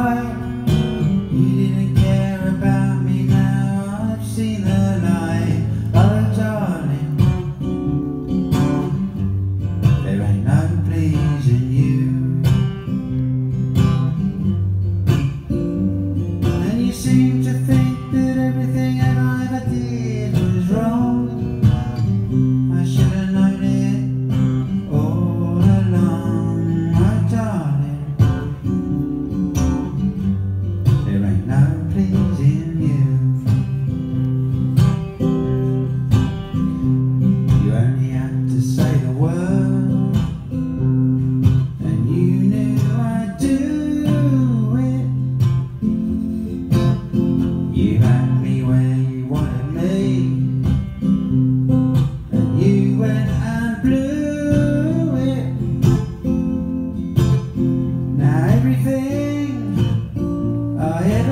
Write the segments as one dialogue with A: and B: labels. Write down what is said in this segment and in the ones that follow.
A: night.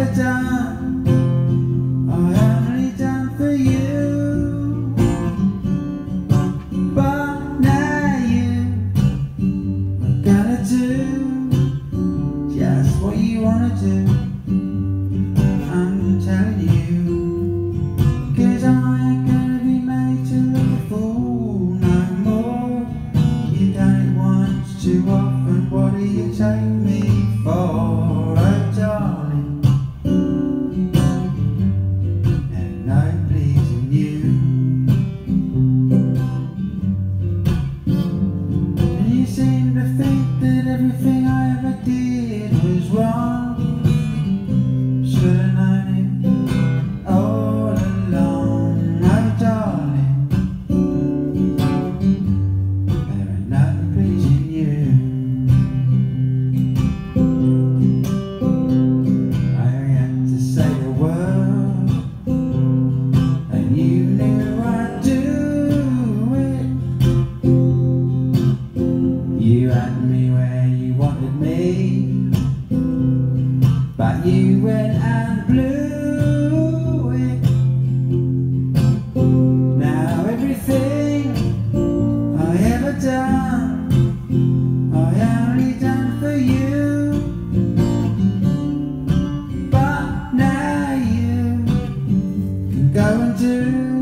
A: Everything I ever done, I only done for you. But now you are gonna do just what you wanna do. I'm telling you, cause I ain't gonna be made to look a fool no more. You done once too often, what do you take me for, red and blue. Now everything I ever done, I only done for you. But now you're go and.